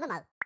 không có mượn